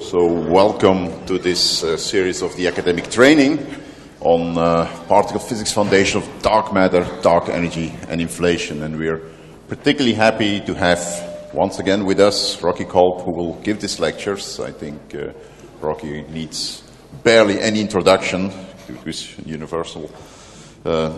So welcome to this uh, series of the academic training on uh, particle physics foundation of dark matter, dark energy and inflation. And we're particularly happy to have once again with us Rocky Kolb who will give these lectures. I think uh, Rocky needs barely any introduction to his universal uh,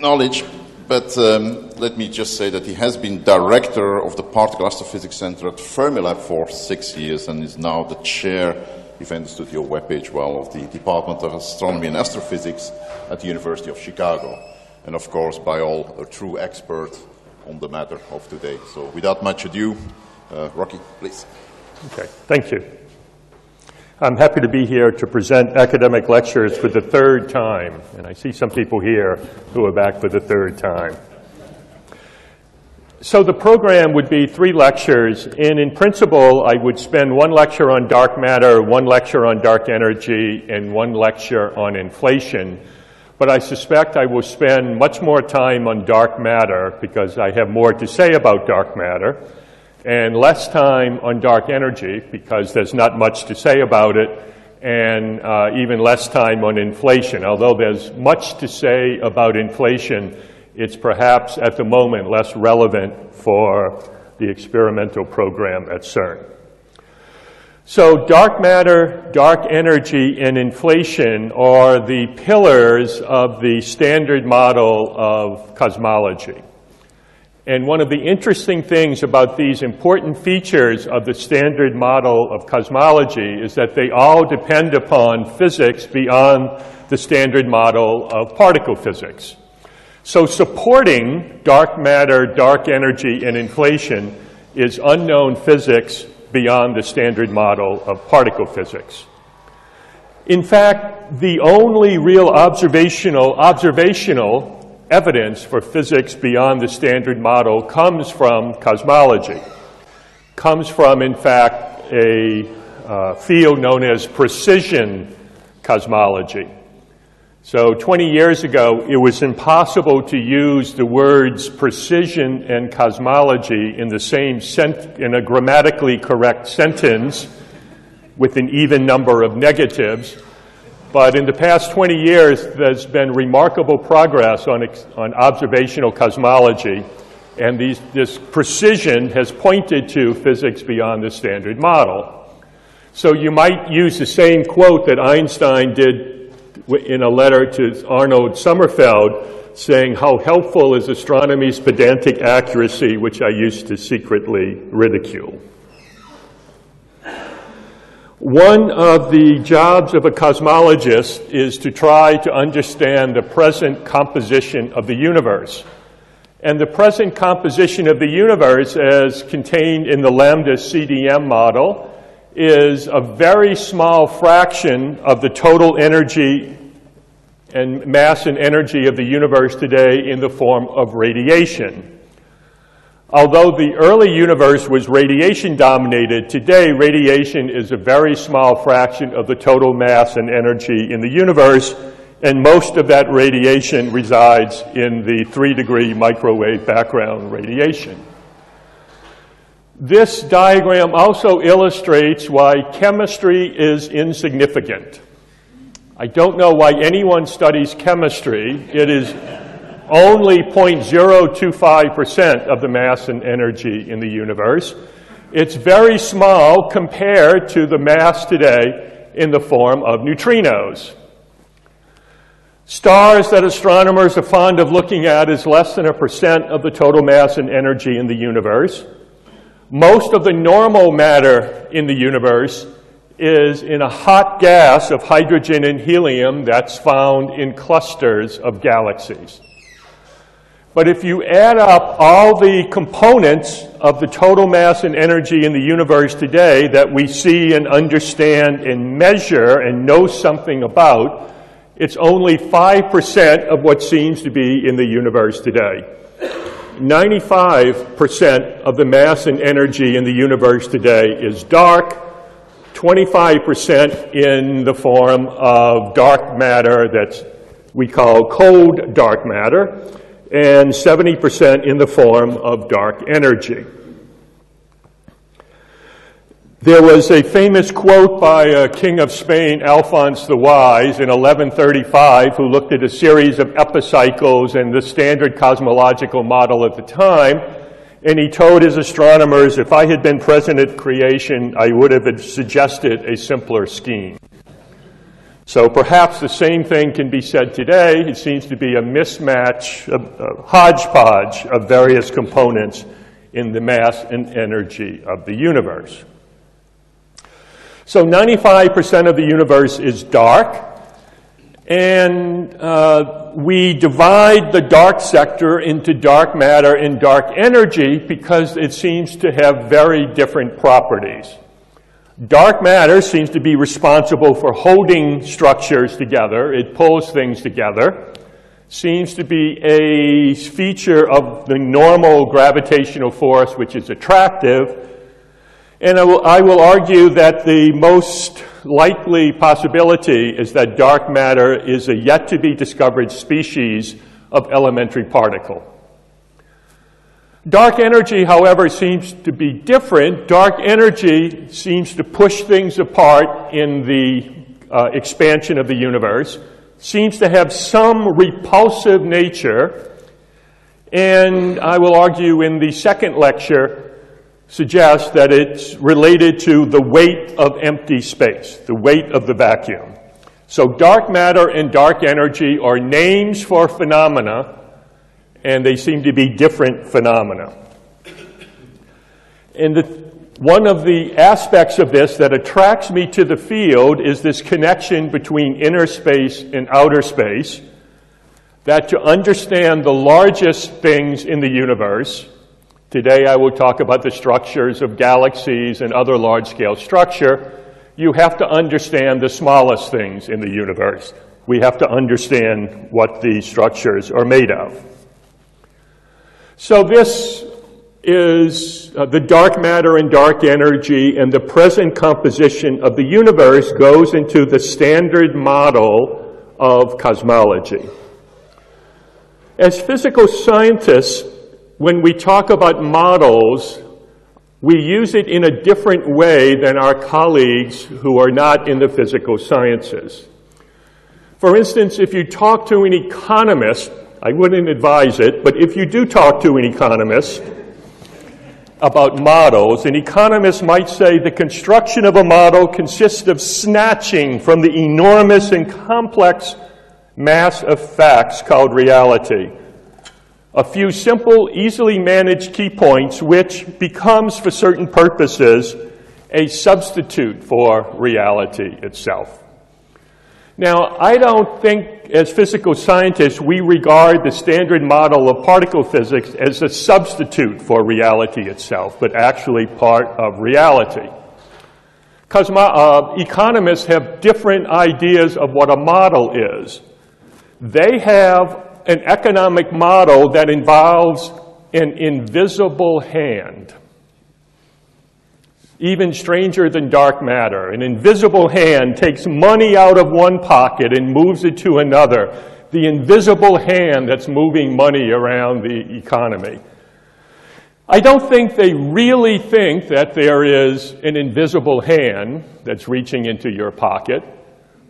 knowledge. But um, let me just say that he has been director of the Particle Astrophysics Center at Fermilab for six years and is now the chair, if I understood your webpage well, of the Department of Astronomy and Astrophysics at the University of Chicago. And of course, by all, a true expert on the matter of today. So without much ado, uh, Rocky, please. Okay, thank you. I'm happy to be here to present academic lectures for the third time, and I see some people here who are back for the third time. So the program would be three lectures, and in principle, I would spend one lecture on dark matter, one lecture on dark energy, and one lecture on inflation. But I suspect I will spend much more time on dark matter because I have more to say about dark matter and less time on dark energy because there's not much to say about it, and uh, even less time on inflation. Although there's much to say about inflation, it's perhaps at the moment less relevant for the experimental program at CERN. So dark matter, dark energy, and inflation are the pillars of the standard model of cosmology. And one of the interesting things about these important features of the standard model of cosmology is that they all depend upon physics beyond the standard model of particle physics. So supporting dark matter, dark energy, and inflation is unknown physics beyond the standard model of particle physics. In fact, the only real observational, observational evidence for physics beyond the standard model comes from cosmology, comes from, in fact, a uh, field known as precision cosmology. So 20 years ago, it was impossible to use the words precision and cosmology in the same sent- in a grammatically correct sentence with an even number of negatives but in the past 20 years, there's been remarkable progress on, on observational cosmology, and these, this precision has pointed to physics beyond the standard model. So you might use the same quote that Einstein did in a letter to Arnold Sommerfeld, saying how helpful is astronomy's pedantic accuracy, which I used to secretly ridicule. One of the jobs of a cosmologist is to try to understand the present composition of the universe. And the present composition of the universe, as contained in the Lambda CDM model, is a very small fraction of the total energy and mass and energy of the universe today in the form of radiation. Although the early universe was radiation dominated, today radiation is a very small fraction of the total mass and energy in the universe, and most of that radiation resides in the three degree microwave background radiation. This diagram also illustrates why chemistry is insignificant. I don't know why anyone studies chemistry. It is only 0.025% of the mass and energy in the universe. It's very small compared to the mass today in the form of neutrinos. Stars that astronomers are fond of looking at is less than a percent of the total mass and energy in the universe. Most of the normal matter in the universe is in a hot gas of hydrogen and helium that's found in clusters of galaxies. But if you add up all the components of the total mass and energy in the universe today that we see and understand and measure and know something about, it's only 5% of what seems to be in the universe today. 95% of the mass and energy in the universe today is dark, 25% in the form of dark matter that we call cold dark matter, and 70% in the form of dark energy. There was a famous quote by a king of Spain, Alphonse the Wise, in 1135, who looked at a series of epicycles and the standard cosmological model at the time, and he told his astronomers, if I had been present at creation, I would have suggested a simpler scheme. So perhaps the same thing can be said today. It seems to be a mismatch, a, a hodgepodge of various components in the mass and energy of the universe. So 95% of the universe is dark, and uh, we divide the dark sector into dark matter and dark energy because it seems to have very different properties. Dark matter seems to be responsible for holding structures together. It pulls things together. Seems to be a feature of the normal gravitational force, which is attractive, and I will, I will, argue that the most likely possibility is that dark matter is a yet to be discovered species of elementary particle. Dark energy, however, seems to be different. Dark energy seems to push things apart in the uh, expansion of the universe, seems to have some repulsive nature, and I will argue in the second lecture suggests that it's related to the weight of empty space, the weight of the vacuum. So dark matter and dark energy are names for phenomena, and they seem to be different phenomena. And the, one of the aspects of this that attracts me to the field is this connection between inner space and outer space, that to understand the largest things in the universe, Today I will talk about the structures of galaxies and other large-scale structure. You have to understand the smallest things in the universe. We have to understand what these structures are made of. So this is uh, the dark matter and dark energy and the present composition of the universe goes into the standard model of cosmology. As physical scientists, when we talk about models, we use it in a different way than our colleagues who are not in the physical sciences. For instance, if you talk to an economist, I wouldn't advise it, but if you do talk to an economist about models, an economist might say the construction of a model consists of snatching from the enormous and complex mass of facts called reality a few simple, easily managed key points, which becomes, for certain purposes, a substitute for reality itself. Now, I don't think, as physical scientists, we regard the standard model of particle physics as a substitute for reality itself, but actually part of reality. Because uh, economists have different ideas of what a model is. They have an economic model that involves an invisible hand. Even stranger than dark matter. An invisible hand takes money out of one pocket and moves it to another. The invisible hand that's moving money around the economy. I don't think they really think that there is an invisible hand that's reaching into your pocket,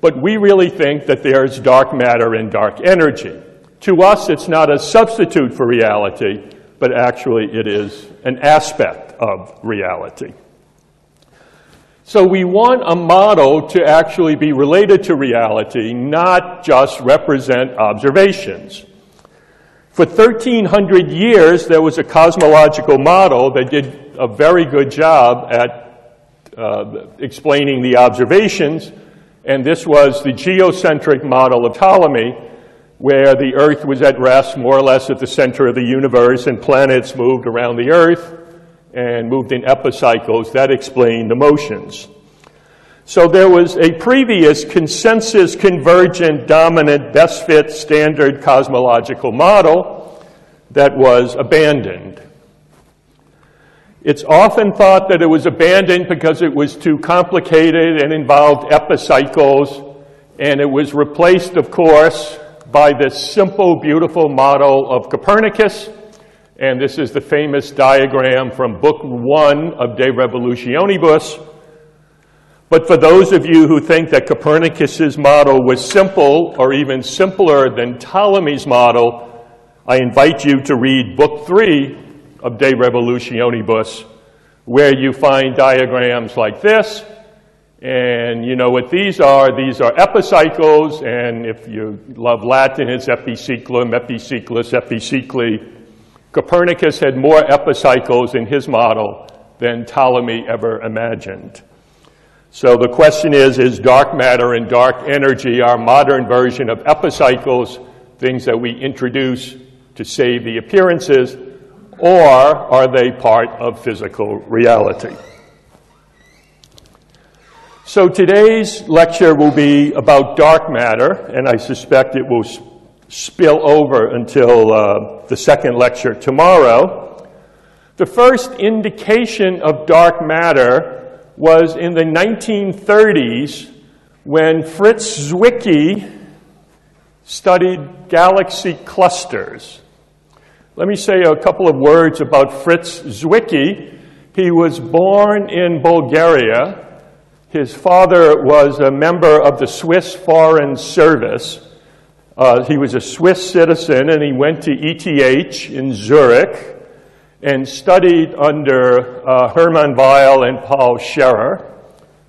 but we really think that there's dark matter and dark energy. To us, it's not a substitute for reality, but actually it is an aspect of reality. So we want a model to actually be related to reality, not just represent observations. For 1,300 years, there was a cosmological model that did a very good job at uh, explaining the observations, and this was the geocentric model of Ptolemy, where the Earth was at rest more or less at the center of the universe and planets moved around the Earth and moved in epicycles. That explained the motions. So there was a previous consensus convergent dominant best fit standard cosmological model that was abandoned. It's often thought that it was abandoned because it was too complicated and involved epicycles, and it was replaced, of course, by this simple, beautiful model of Copernicus. And this is the famous diagram from book one of De Revolutionibus, But for those of you who think that Copernicus's model was simple or even simpler than Ptolemy's model, I invite you to read book three of De Revolutionibus, where you find diagrams like this. And you know what these are? These are epicycles, and if you love Latin, it's epicyclum, epicyclus, epicycli. Copernicus had more epicycles in his model than Ptolemy ever imagined. So the question is, is dark matter and dark energy our modern version of epicycles, things that we introduce to save the appearances, or are they part of physical reality? So today's lecture will be about dark matter, and I suspect it will spill over until uh, the second lecture tomorrow. The first indication of dark matter was in the 1930s when Fritz Zwicky studied galaxy clusters. Let me say a couple of words about Fritz Zwicky. He was born in Bulgaria. His father was a member of the Swiss Foreign Service. Uh, he was a Swiss citizen and he went to ETH in Zurich and studied under uh, Hermann Weyl and Paul Scherrer.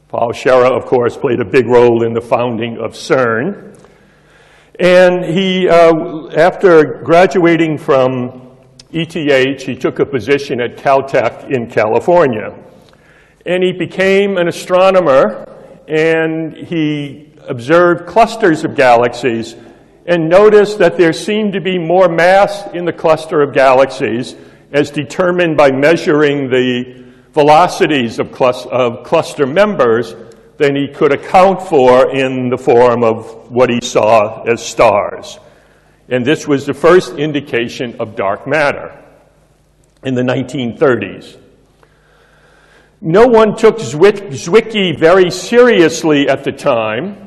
Paul Scherrer, of course, played a big role in the founding of CERN. And he, uh, after graduating from ETH, he took a position at Caltech in California. And he became an astronomer, and he observed clusters of galaxies and noticed that there seemed to be more mass in the cluster of galaxies as determined by measuring the velocities of, of cluster members than he could account for in the form of what he saw as stars. And this was the first indication of dark matter in the 1930s. No one took Zwicky very seriously at the time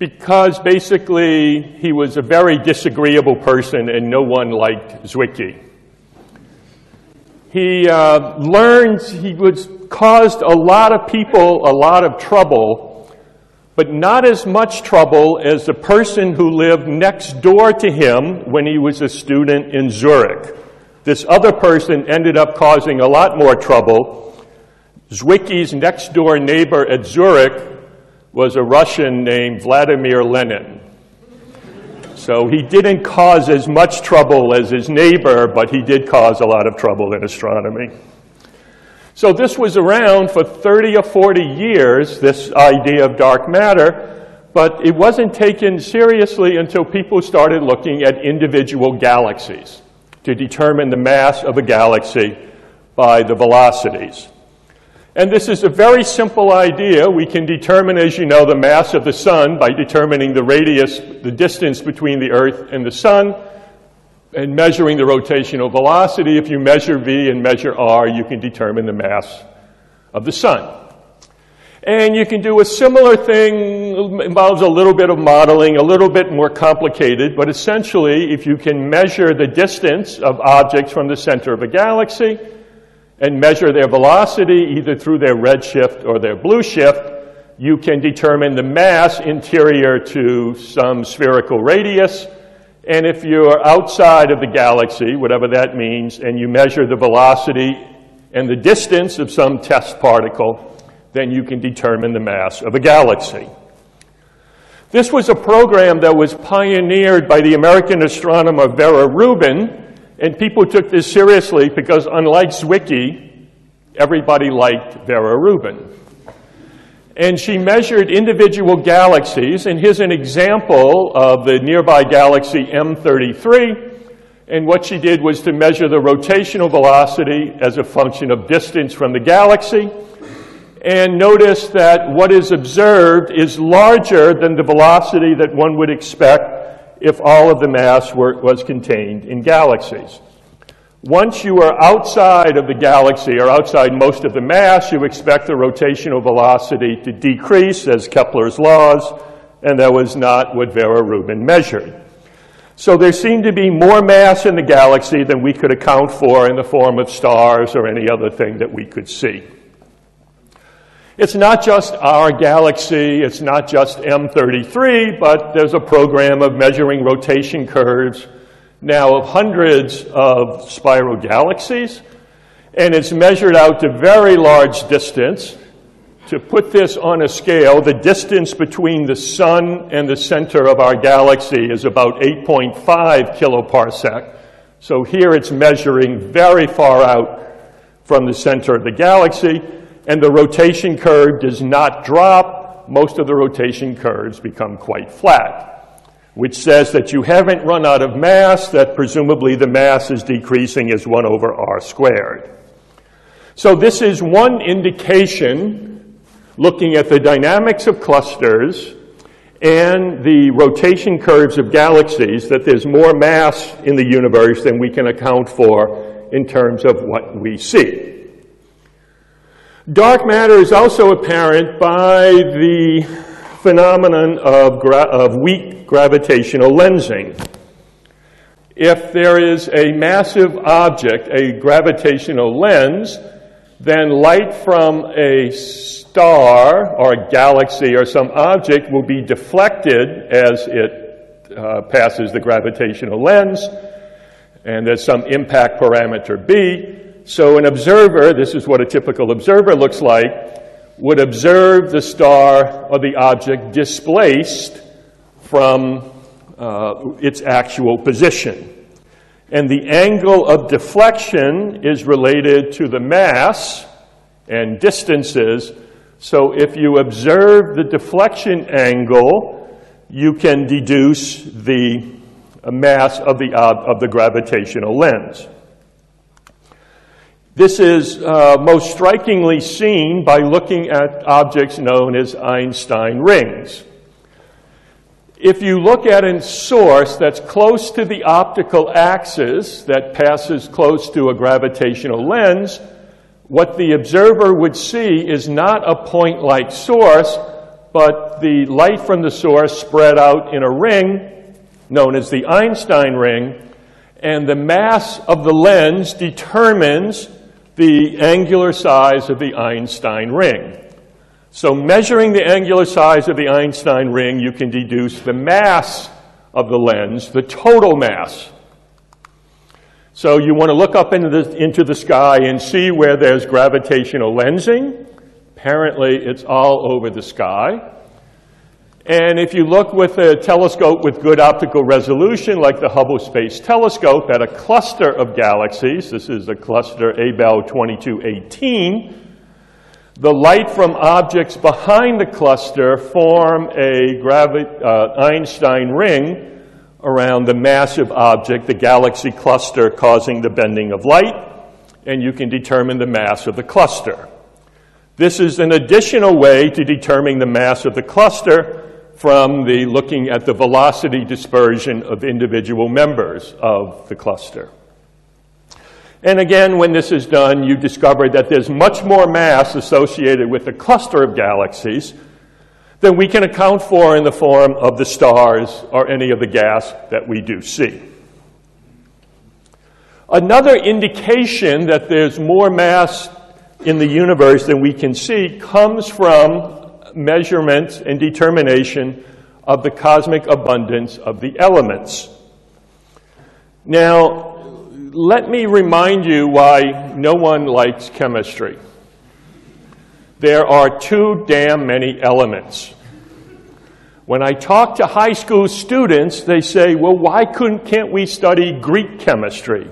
because basically he was a very disagreeable person and no one liked Zwicky. He uh, learned he was caused a lot of people a lot of trouble, but not as much trouble as the person who lived next door to him when he was a student in Zurich. This other person ended up causing a lot more trouble. Zwicky's next door neighbor at Zurich was a Russian named Vladimir Lenin. So he didn't cause as much trouble as his neighbor, but he did cause a lot of trouble in astronomy. So this was around for 30 or 40 years, this idea of dark matter, but it wasn't taken seriously until people started looking at individual galaxies to determine the mass of a galaxy by the velocities. And this is a very simple idea. We can determine, as you know, the mass of the sun by determining the radius, the distance between the Earth and the sun, and measuring the rotational velocity. If you measure v and measure r, you can determine the mass of the sun. And you can do a similar thing, involves a little bit of modeling, a little bit more complicated, but essentially, if you can measure the distance of objects from the center of a galaxy, and measure their velocity either through their redshift or their blue shift, you can determine the mass interior to some spherical radius. And if you're outside of the galaxy, whatever that means, and you measure the velocity and the distance of some test particle, then you can determine the mass of a galaxy. This was a program that was pioneered by the American astronomer Vera Rubin, and people took this seriously because, unlike Zwicky, everybody liked Vera Rubin. And she measured individual galaxies, and here's an example of the nearby galaxy M33. And what she did was to measure the rotational velocity as a function of distance from the galaxy. And notice that what is observed is larger than the velocity that one would expect if all of the mass were, was contained in galaxies. Once you are outside of the galaxy or outside most of the mass, you expect the rotational velocity to decrease as Kepler's laws, and that was not what Vera Rubin measured. So there seemed to be more mass in the galaxy than we could account for in the form of stars or any other thing that we could see. It's not just our galaxy, it's not just M33, but there's a program of measuring rotation curves now of hundreds of spiral galaxies, and it's measured out to very large distance. To put this on a scale, the distance between the sun and the center of our galaxy is about 8.5 kiloparsec. So here it's measuring very far out from the center of the galaxy, and the rotation curve does not drop. Most of the rotation curves become quite flat, which says that you haven't run out of mass, that presumably the mass is decreasing as 1 over r squared. So this is one indication looking at the dynamics of clusters and the rotation curves of galaxies that there's more mass in the universe than we can account for in terms of what we see. Dark matter is also apparent by the phenomenon of, of weak gravitational lensing. If there is a massive object, a gravitational lens, then light from a star or a galaxy or some object will be deflected as it uh, passes the gravitational lens, and there's some impact parameter B. So an observer, this is what a typical observer looks like, would observe the star or the object displaced from uh, its actual position. And the angle of deflection is related to the mass and distances. So if you observe the deflection angle, you can deduce the mass of the, uh, of the gravitational lens. This is uh, most strikingly seen by looking at objects known as Einstein rings. If you look at a source that's close to the optical axis that passes close to a gravitational lens, what the observer would see is not a point-like source, but the light from the source spread out in a ring known as the Einstein ring, and the mass of the lens determines the angular size of the Einstein ring. So measuring the angular size of the Einstein ring, you can deduce the mass of the lens, the total mass. So you want to look up into the, into the sky and see where there's gravitational lensing. Apparently, it's all over the sky. And if you look with a telescope with good optical resolution, like the Hubble Space Telescope, at a cluster of galaxies, this is a cluster Abell 2218, the light from objects behind the cluster form a uh, Einstein ring around the massive object, the galaxy cluster, causing the bending of light, and you can determine the mass of the cluster. This is an additional way to determine the mass of the cluster from the looking at the velocity dispersion of individual members of the cluster. And again, when this is done, you discover that there's much more mass associated with the cluster of galaxies than we can account for in the form of the stars or any of the gas that we do see. Another indication that there's more mass in the universe than we can see comes from measurement and determination of the cosmic abundance of the elements. Now, let me remind you why no one likes chemistry. There are too damn many elements. When I talk to high school students, they say, well, why couldn't, can't we study Greek chemistry?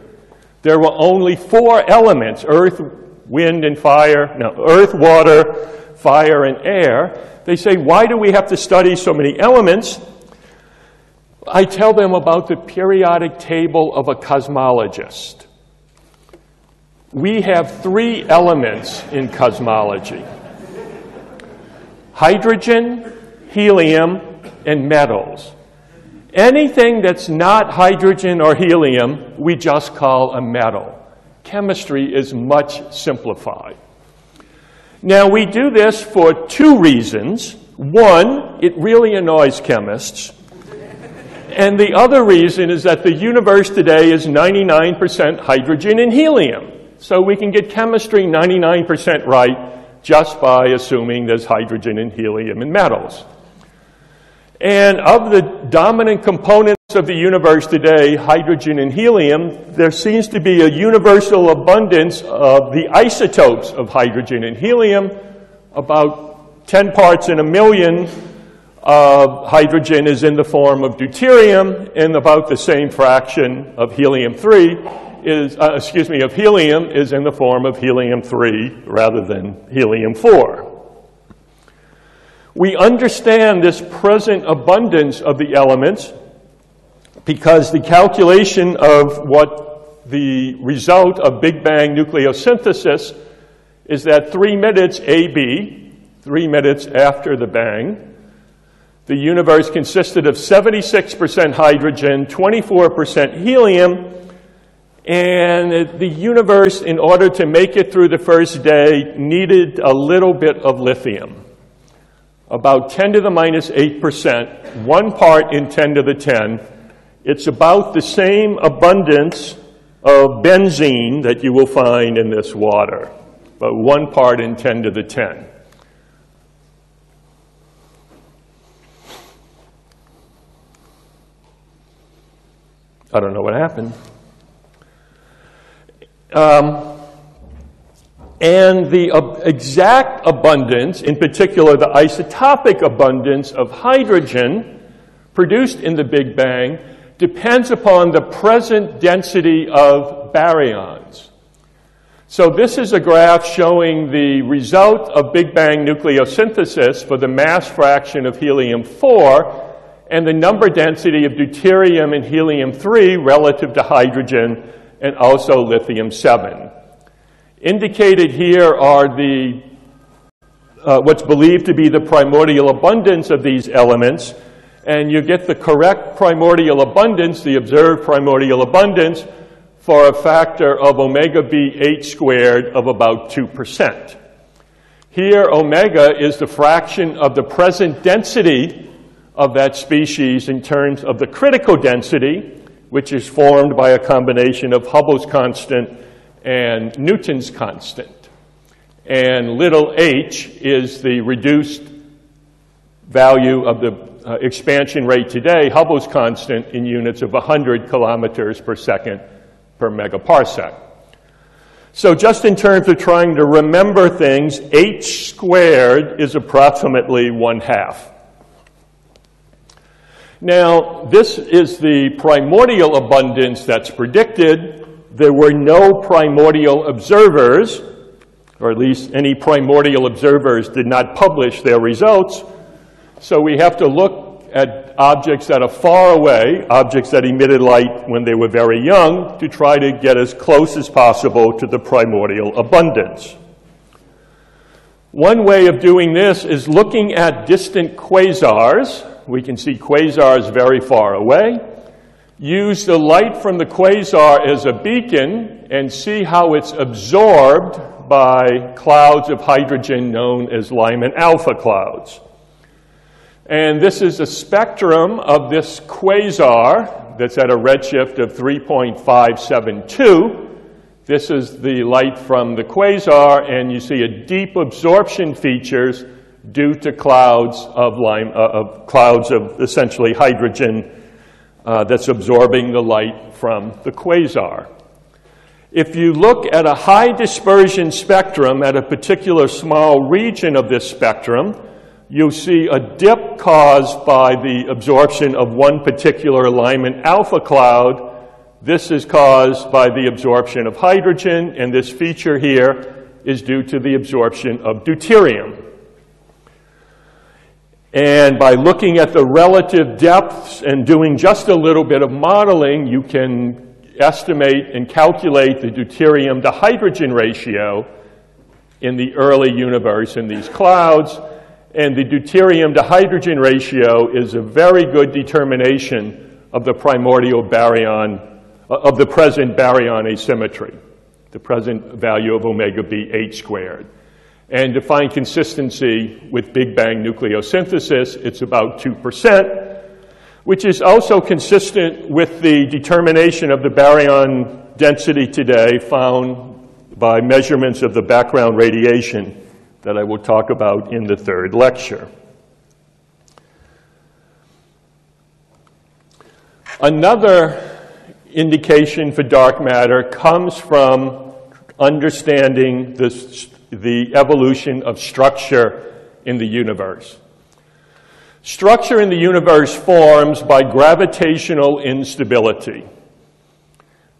There were only four elements, earth, wind, and fire, no, earth, water, fire, and air. They say, why do we have to study so many elements? I tell them about the periodic table of a cosmologist. We have three elements in cosmology hydrogen, helium, and metals. Anything that's not hydrogen or helium, we just call a metal. Chemistry is much simplified. Now, we do this for two reasons. One, it really annoys chemists. And the other reason is that the universe today is 99% hydrogen and helium. So we can get chemistry 99% right just by assuming there's hydrogen and helium in metals. And of the dominant components of the universe today, hydrogen and helium, there seems to be a universal abundance of the isotopes of hydrogen and helium. About 10 parts in a million of hydrogen is in the form of deuterium, and about the same fraction of helium-3 is, uh, excuse me, of helium is in the form of helium-3 rather than helium-4. We understand this present abundance of the elements because the calculation of what the result of Big Bang nucleosynthesis is that three minutes AB, three minutes after the bang, the universe consisted of 76% hydrogen, 24% helium, and the universe, in order to make it through the first day, needed a little bit of lithium about 10 to the minus 8%, one part in 10 to the 10. It's about the same abundance of benzene that you will find in this water, but one part in 10 to the 10. I don't know what happened. Um, and the exact abundance, in particular the isotopic abundance of hydrogen produced in the Big Bang, depends upon the present density of baryons. So this is a graph showing the result of Big Bang nucleosynthesis for the mass fraction of helium-4 and the number density of deuterium and helium-3 relative to hydrogen and also lithium-7. Indicated here are the, uh, what's believed to be the primordial abundance of these elements, and you get the correct primordial abundance, the observed primordial abundance, for a factor of omega b h squared of about 2%. Here, omega is the fraction of the present density of that species in terms of the critical density, which is formed by a combination of Hubble's constant and Newton's constant. And little h is the reduced value of the uh, expansion rate today, Hubble's constant, in units of 100 kilometers per second per megaparsec. So just in terms of trying to remember things, h squared is approximately one half. Now, this is the primordial abundance that's predicted there were no primordial observers, or at least any primordial observers did not publish their results. So we have to look at objects that are far away, objects that emitted light when they were very young, to try to get as close as possible to the primordial abundance. One way of doing this is looking at distant quasars. We can see quasars very far away use the light from the quasar as a beacon and see how it's absorbed by clouds of hydrogen known as Lyman alpha clouds. And this is a spectrum of this quasar that's at a redshift of 3.572. This is the light from the quasar, and you see a deep absorption features due to clouds of, lime, uh, of clouds of essentially hydrogen uh, that's absorbing the light from the quasar. If you look at a high dispersion spectrum at a particular small region of this spectrum, you'll see a dip caused by the absorption of one particular Lyman alpha cloud. This is caused by the absorption of hydrogen, and this feature here is due to the absorption of deuterium. And by looking at the relative depths and doing just a little bit of modeling, you can estimate and calculate the deuterium to hydrogen ratio in the early universe in these clouds. And the deuterium to hydrogen ratio is a very good determination of the primordial baryon, of the present baryon asymmetry, the present value of omega b h squared. And to find consistency with Big Bang nucleosynthesis, it's about 2%, which is also consistent with the determination of the baryon density today found by measurements of the background radiation that I will talk about in the third lecture. Another indication for dark matter comes from understanding this, the evolution of structure in the universe. Structure in the universe forms by gravitational instability.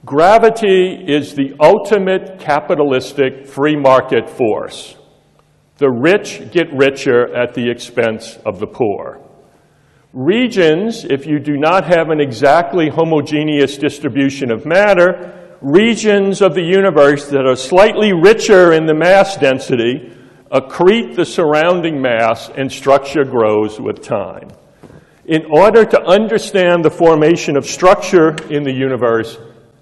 Gravity is the ultimate capitalistic free market force. The rich get richer at the expense of the poor. Regions, if you do not have an exactly homogeneous distribution of matter, regions of the universe that are slightly richer in the mass density accrete the surrounding mass and structure grows with time. In order to understand the formation of structure in the universe,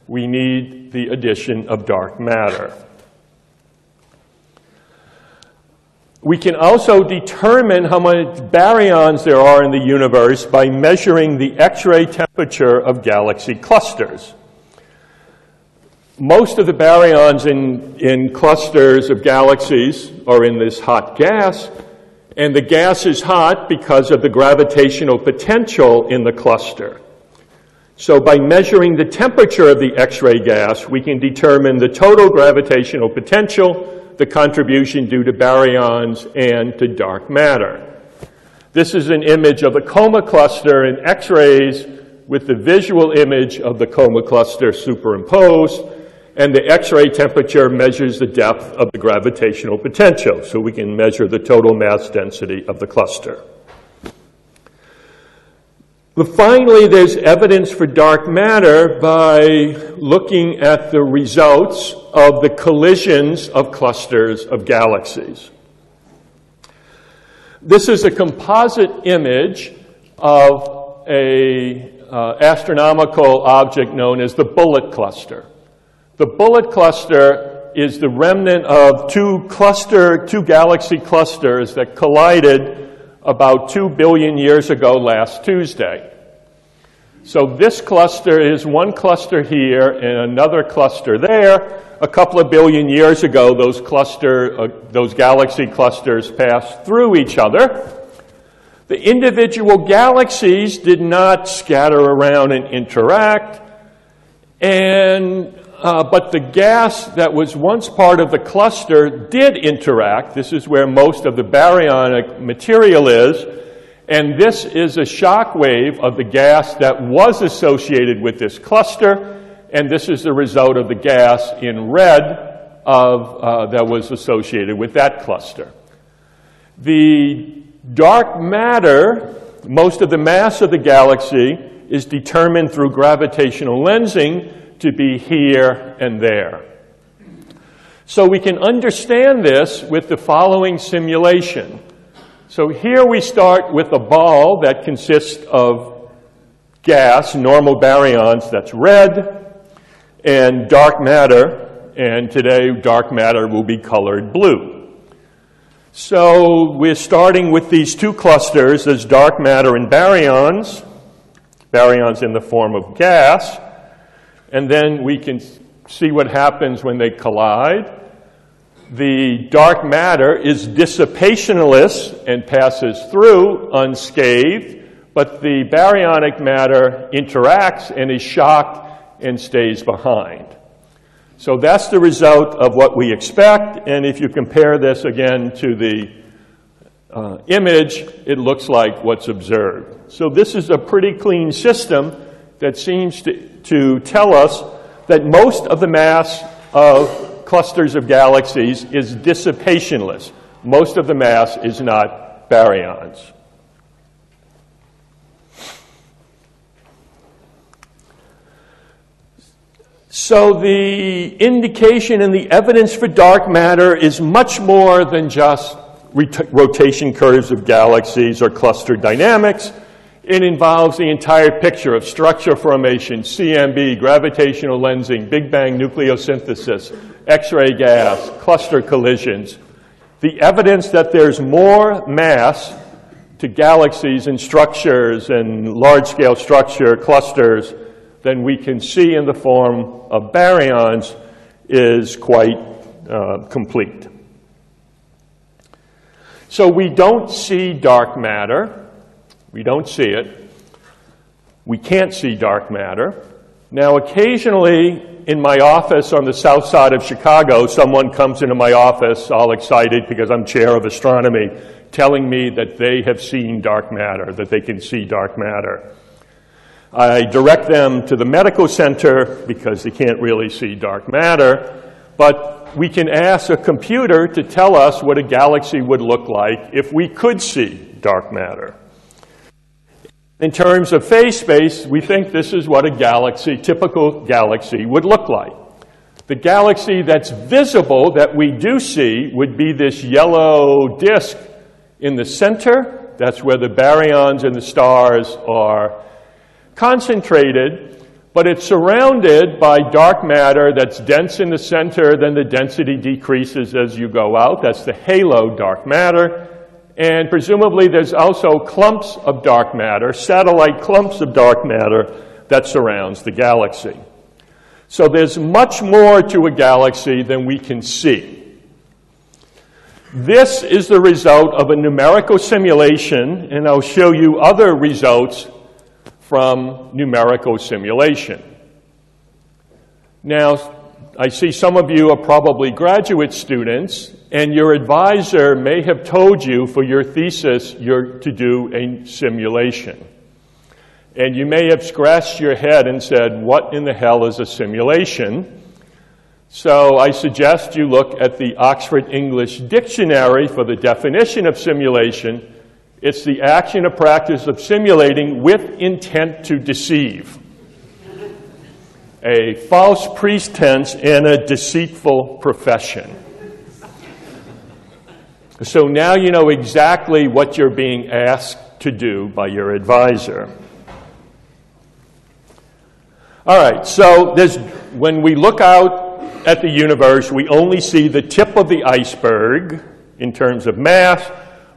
we need the addition of dark matter. We can also determine how many baryons there are in the universe by measuring the X-ray temperature of galaxy clusters. Most of the baryons in, in clusters of galaxies are in this hot gas, and the gas is hot because of the gravitational potential in the cluster. So by measuring the temperature of the X-ray gas, we can determine the total gravitational potential the contribution due to baryons and to dark matter. This is an image of the coma cluster in X-rays with the visual image of the coma cluster superimposed, and the X-ray temperature measures the depth of the gravitational potential, so we can measure the total mass density of the cluster. But finally, there's evidence for dark matter by looking at the results of the collisions of clusters of galaxies. This is a composite image of a uh, astronomical object known as the bullet cluster. The bullet cluster is the remnant of two cluster, two galaxy clusters that collided about 2 billion years ago last Tuesday. So this cluster is one cluster here and another cluster there. A couple of billion years ago, those cluster, uh, those galaxy clusters passed through each other. The individual galaxies did not scatter around and interact, and uh, but the gas that was once part of the cluster did interact. This is where most of the baryonic material is. And this is a shock wave of the gas that was associated with this cluster. And this is the result of the gas in red of, uh, that was associated with that cluster. The dark matter, most of the mass of the galaxy, is determined through gravitational lensing to be here and there. So we can understand this with the following simulation. So here we start with a ball that consists of gas, normal baryons, that's red, and dark matter, and today dark matter will be colored blue. So we're starting with these two clusters as dark matter and baryons, baryons in the form of gas, and then we can see what happens when they collide. The dark matter is dissipationless and passes through unscathed, but the baryonic matter interacts and is shocked and stays behind. So that's the result of what we expect, and if you compare this again to the uh, image, it looks like what's observed. So this is a pretty clean system that seems to to tell us that most of the mass of clusters of galaxies is dissipationless. Most of the mass is not baryons. So the indication and the evidence for dark matter is much more than just rotation curves of galaxies or cluster dynamics. It involves the entire picture of structure formation, CMB, gravitational lensing, Big Bang nucleosynthesis, X-ray gas, cluster collisions. The evidence that there's more mass to galaxies and structures and large-scale structure clusters than we can see in the form of baryons is quite uh, complete. So we don't see dark matter. We don't see it. We can't see dark matter. Now, occasionally in my office on the south side of Chicago, someone comes into my office all excited because I'm chair of astronomy, telling me that they have seen dark matter, that they can see dark matter. I direct them to the medical center because they can't really see dark matter, but we can ask a computer to tell us what a galaxy would look like if we could see dark matter. In terms of phase space, we think this is what a galaxy, typical galaxy, would look like. The galaxy that's visible that we do see would be this yellow disk in the center. That's where the baryons and the stars are concentrated, but it's surrounded by dark matter that's dense in the center, then the density decreases as you go out. That's the halo dark matter. And presumably there's also clumps of dark matter, satellite clumps of dark matter that surrounds the galaxy. So there's much more to a galaxy than we can see. This is the result of a numerical simulation, and I'll show you other results from numerical simulation. Now, I see some of you are probably graduate students, and your advisor may have told you for your thesis you're to do a simulation. And you may have scratched your head and said, What in the hell is a simulation? So I suggest you look at the Oxford English Dictionary for the definition of simulation it's the action or practice of simulating with intent to deceive. A false pretense in a deceitful profession. So now you know exactly what you're being asked to do by your advisor. All right, so when we look out at the universe, we only see the tip of the iceberg in terms of mass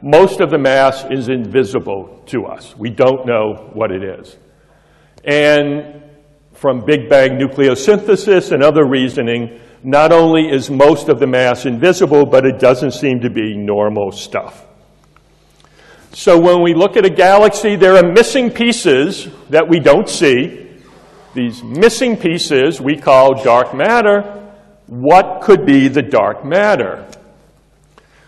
most of the mass is invisible to us. We don't know what it is. And from Big Bang nucleosynthesis and other reasoning, not only is most of the mass invisible, but it doesn't seem to be normal stuff. So when we look at a galaxy, there are missing pieces that we don't see. These missing pieces we call dark matter. What could be the dark matter?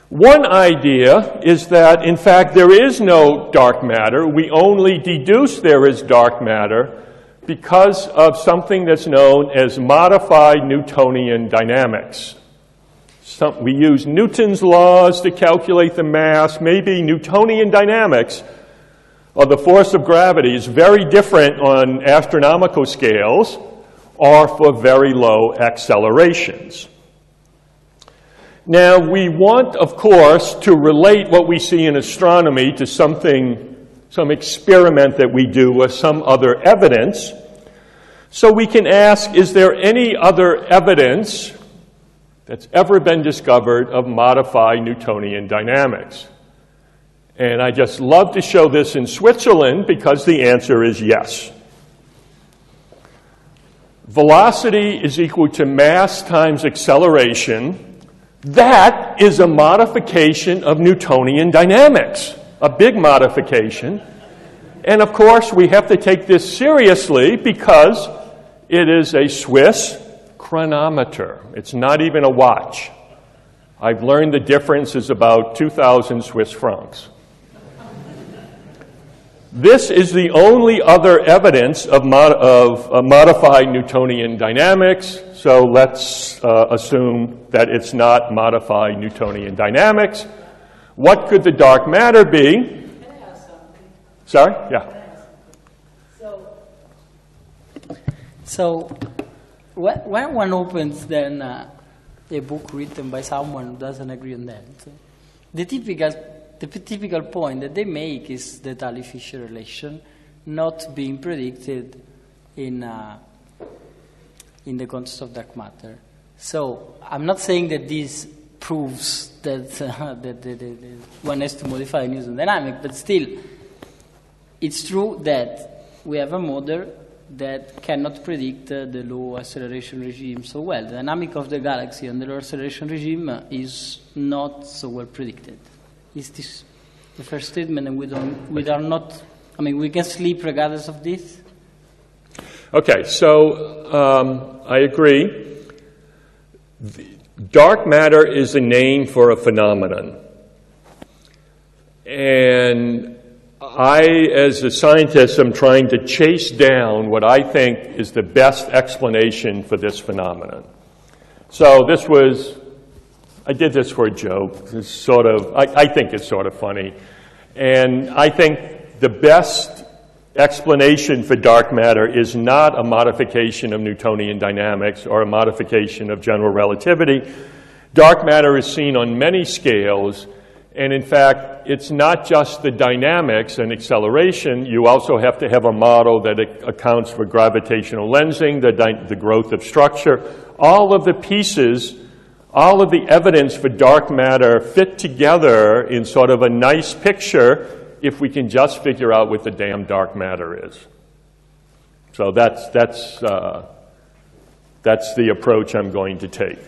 One idea is that, in fact, there is no dark matter. We only deduce there is dark matter because of something that's known as modified Newtonian dynamics. Some, we use Newton's laws to calculate the mass. Maybe Newtonian dynamics of the force of gravity is very different on astronomical scales or for very low accelerations. Now, we want, of course, to relate what we see in astronomy to something, some experiment that we do or some other evidence. So we can ask, is there any other evidence that's ever been discovered of modified Newtonian dynamics? And I just love to show this in Switzerland because the answer is yes. Velocity is equal to mass times acceleration that is a modification of Newtonian dynamics, a big modification. And of course, we have to take this seriously because it is a Swiss chronometer. It's not even a watch. I've learned the difference is about 2,000 Swiss francs. This is the only other evidence of, mod of uh, modified Newtonian dynamics, so let's uh, assume that it's not modified Newtonian dynamics. What could the dark matter be? Sorry? Yeah. So when one opens then uh, a book written by someone who doesn't agree on that, the typical the typical point that they make is the Tully-Fisher relation not being predicted in, uh, in the context of dark matter. So I'm not saying that this proves that, uh, that, that, that one has to modify Newton dynamic, but still, it's true that we have a model that cannot predict uh, the low acceleration regime so well. The dynamic of the galaxy under low acceleration regime is not so well predicted. is this the first statement, and we don't, we are not. I mean, we can sleep regardless of this. Okay, so um, I agree. The dark matter is a name for a phenomenon. And I, as a scientist, am trying to chase down what I think is the best explanation for this phenomenon. So this was, I did this for a joke. It's sort of, I, I think it's sort of funny. And I think the best explanation for dark matter is not a modification of Newtonian dynamics or a modification of general relativity. Dark matter is seen on many scales, and in fact, it's not just the dynamics and acceleration. You also have to have a model that accounts for gravitational lensing, the, the growth of structure. All of the pieces, all of the evidence for dark matter fit together in sort of a nice picture if we can just figure out what the damn dark matter is. So that's, that's, uh, that's the approach I'm going to take.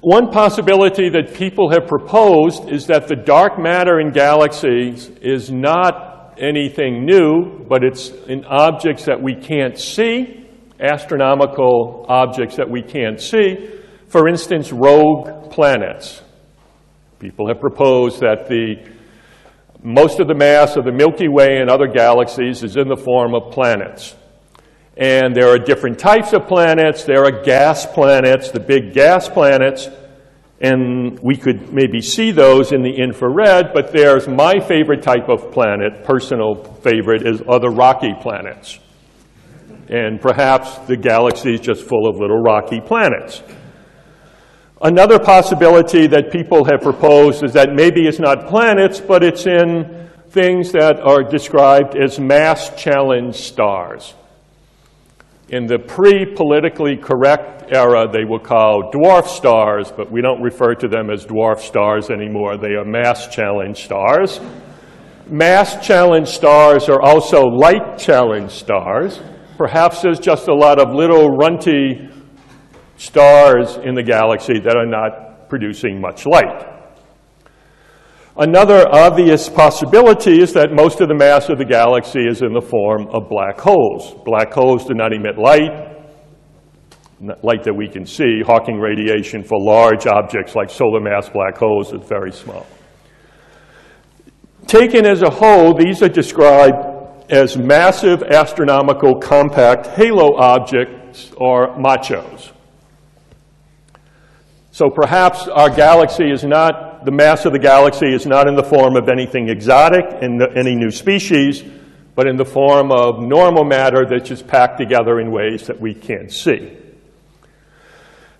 One possibility that people have proposed is that the dark matter in galaxies is not anything new, but it's in objects that we can't see, astronomical objects that we can't see. For instance, rogue planets. People have proposed that the, most of the mass of the Milky Way and other galaxies is in the form of planets. And there are different types of planets. There are gas planets, the big gas planets, and we could maybe see those in the infrared, but there's my favorite type of planet, personal favorite, is other rocky planets. And perhaps the galaxy is just full of little rocky planets. Another possibility that people have proposed is that maybe it's not planets, but it's in things that are described as mass challenge stars. In the pre-politically correct era, they were called dwarf stars, but we don't refer to them as dwarf stars anymore. They are mass challenge stars. Mass challenge stars are also light challenge stars. Perhaps there's just a lot of little runty stars in the galaxy that are not producing much light. Another obvious possibility is that most of the mass of the galaxy is in the form of black holes. Black holes do not emit light, light that we can see. Hawking radiation for large objects like solar mass black holes is very small. Taken as a whole, these are described as massive astronomical compact halo objects or machos. So perhaps our galaxy is not, the mass of the galaxy is not in the form of anything exotic, in the, any new species, but in the form of normal matter that's just packed together in ways that we can't see.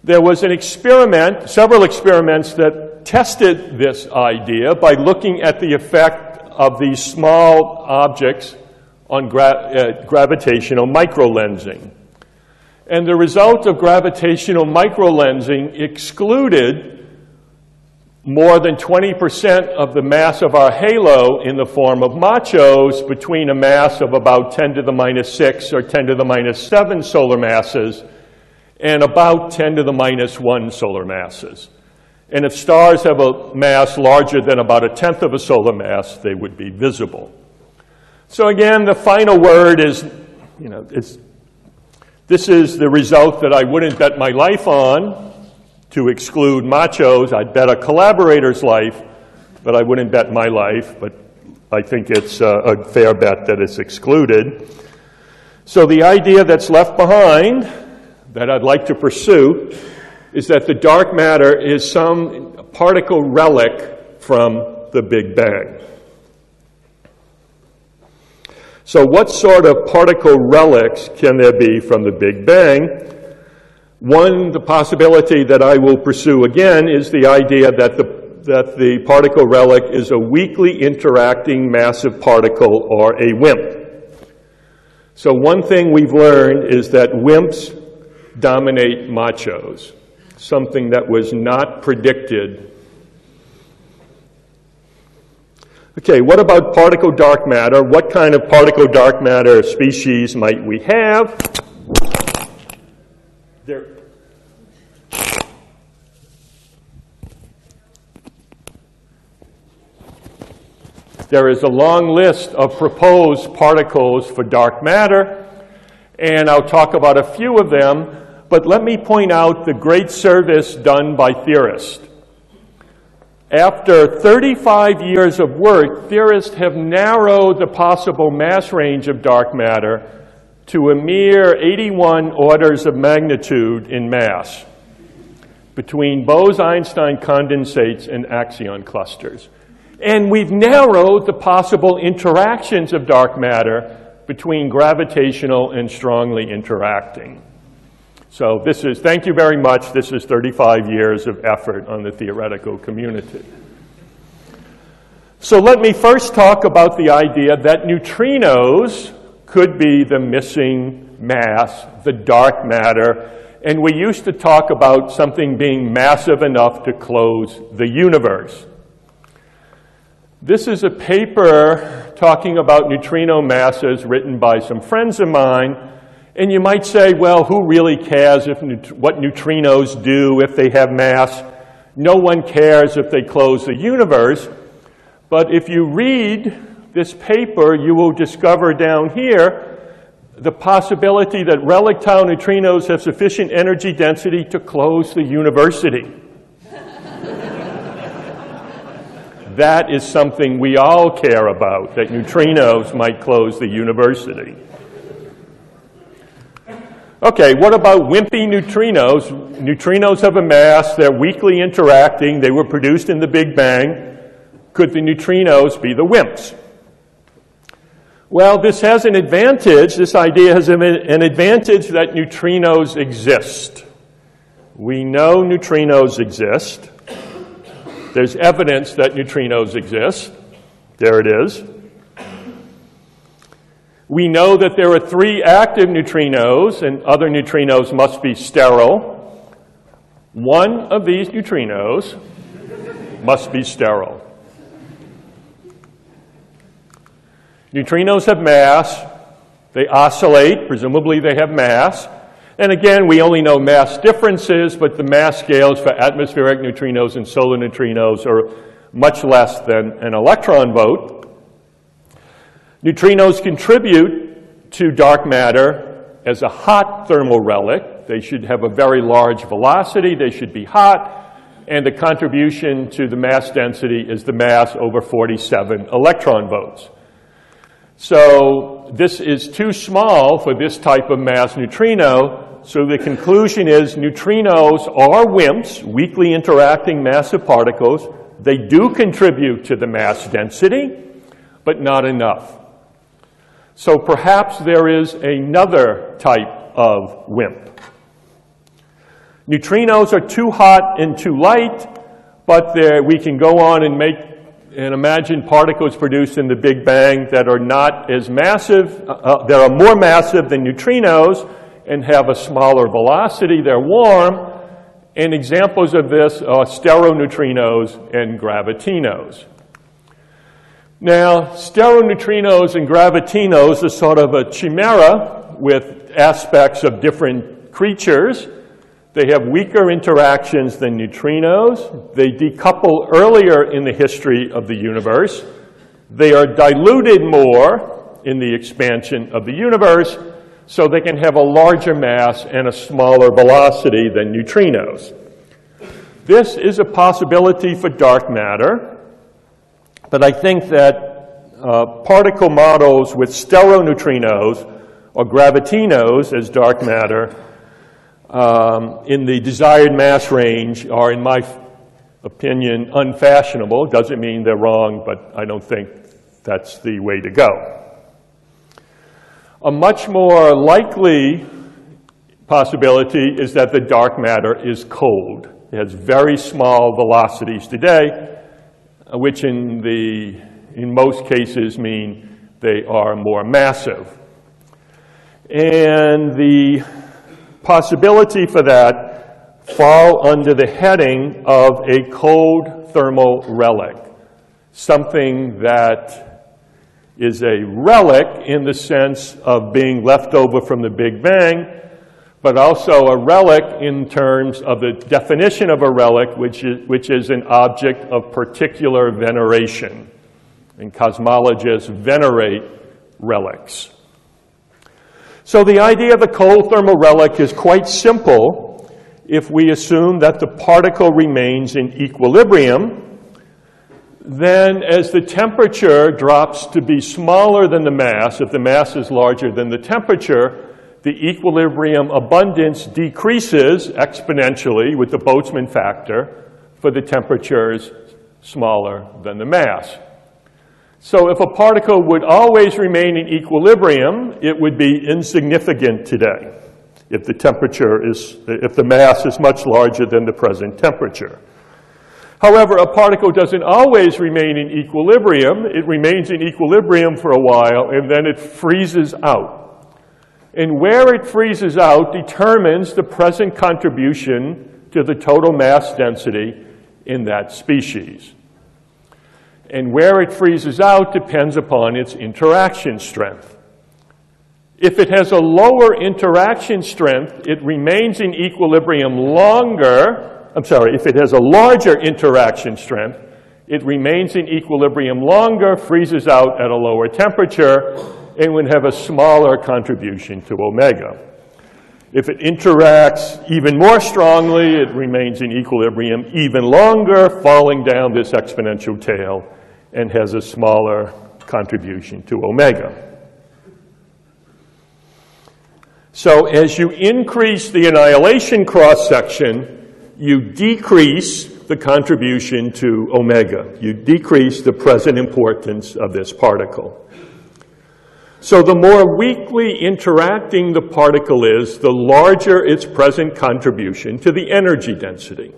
There was an experiment, several experiments that tested this idea by looking at the effect of these small objects on gra uh, gravitational microlensing. And the result of gravitational microlensing excluded more than 20% of the mass of our halo in the form of machos between a mass of about 10 to the minus 6 or 10 to the minus 7 solar masses and about 10 to the minus 1 solar masses. And if stars have a mass larger than about a tenth of a solar mass, they would be visible. So again, the final word is, you know, it's this is the result that I wouldn't bet my life on to exclude machos. I'd bet a collaborator's life, but I wouldn't bet my life. But I think it's a, a fair bet that it's excluded. So the idea that's left behind that I'd like to pursue is that the dark matter is some particle relic from the Big Bang. So what sort of particle relics can there be from the Big Bang? One, the possibility that I will pursue again is the idea that the, that the particle relic is a weakly interacting massive particle or a WIMP. So one thing we've learned is that WIMPs dominate machos, something that was not predicted Okay, what about particle dark matter? What kind of particle dark matter species might we have? They're. There is a long list of proposed particles for dark matter, and I'll talk about a few of them, but let me point out the great service done by theorists. After 35 years of work, theorists have narrowed the possible mass range of dark matter to a mere 81 orders of magnitude in mass between Bose-Einstein condensates and axion clusters. And we've narrowed the possible interactions of dark matter between gravitational and strongly interacting. So this is, thank you very much. This is 35 years of effort on the theoretical community. So let me first talk about the idea that neutrinos could be the missing mass, the dark matter, and we used to talk about something being massive enough to close the universe. This is a paper talking about neutrino masses written by some friends of mine. And you might say, well, who really cares if, what neutrinos do if they have mass? No one cares if they close the universe. But if you read this paper, you will discover down here the possibility that relic tau neutrinos have sufficient energy density to close the university. That is something we all care about, that neutrinos might close the university. Okay, what about wimpy neutrinos? Neutrinos have a mass, they're weakly interacting, they were produced in the Big Bang. Could the neutrinos be the WIMPs? Well, this has an advantage, this idea has an advantage that neutrinos exist. We know neutrinos exist. There's evidence that neutrinos exist. There it is. We know that there are three active neutrinos, and other neutrinos must be sterile. One of these neutrinos must be sterile. Neutrinos have mass. They oscillate. Presumably, they have mass. And again, we only know mass differences, but the mass scales for atmospheric neutrinos and solar neutrinos are much less than an electron volt. Neutrinos contribute to dark matter as a hot thermal relic. They should have a very large velocity, they should be hot, and the contribution to the mass density is the mass over 47 electron volts. So this is too small for this type of mass neutrino, so the conclusion is neutrinos are WIMPs, weakly interacting massive particles. They do contribute to the mass density, but not enough. So perhaps there is another type of WIMP. Neutrinos are too hot and too light, but we can go on and make and imagine particles produced in the Big Bang that are not as massive, uh, uh that are more massive than neutrinos, and have a smaller velocity. They're warm. And examples of this are sterile neutrinos and gravitinos. Now, sterile neutrinos and gravitinos are sort of a chimera with aspects of different creatures. They have weaker interactions than neutrinos. They decouple earlier in the history of the universe. They are diluted more in the expansion of the universe, so they can have a larger mass and a smaller velocity than neutrinos. This is a possibility for dark matter, but I think that uh, particle models with sterile neutrinos or gravitinos as dark matter um, in the desired mass range are, in my opinion, unfashionable. Doesn't mean they're wrong, but I don't think that's the way to go. A much more likely possibility is that the dark matter is cold. It has very small velocities today, which in, the, in most cases mean they are more massive. And the possibility for that fall under the heading of a cold thermal relic, something that is a relic in the sense of being left over from the Big Bang, but also a relic in terms of the definition of a relic, which is, which is an object of particular veneration. and cosmologists venerate relics. So the idea of a cold thermal relic is quite simple if we assume that the particle remains in equilibrium. Then as the temperature drops to be smaller than the mass, if the mass is larger than the temperature, the equilibrium abundance decreases exponentially with the Boltzmann factor for the temperatures smaller than the mass. So if a particle would always remain in equilibrium, it would be insignificant today if the temperature is, if the mass is much larger than the present temperature. However, a particle doesn't always remain in equilibrium. It remains in equilibrium for a while and then it freezes out. And where it freezes out determines the present contribution to the total mass density in that species and where it freezes out depends upon its interaction strength. If it has a lower interaction strength, it remains in equilibrium longer. I'm sorry, if it has a larger interaction strength, it remains in equilibrium longer, freezes out at a lower temperature, and would have a smaller contribution to omega. If it interacts even more strongly, it remains in equilibrium even longer, falling down this exponential tail and has a smaller contribution to omega. So as you increase the annihilation cross-section, you decrease the contribution to omega. You decrease the present importance of this particle. So the more weakly interacting the particle is, the larger its present contribution to the energy density.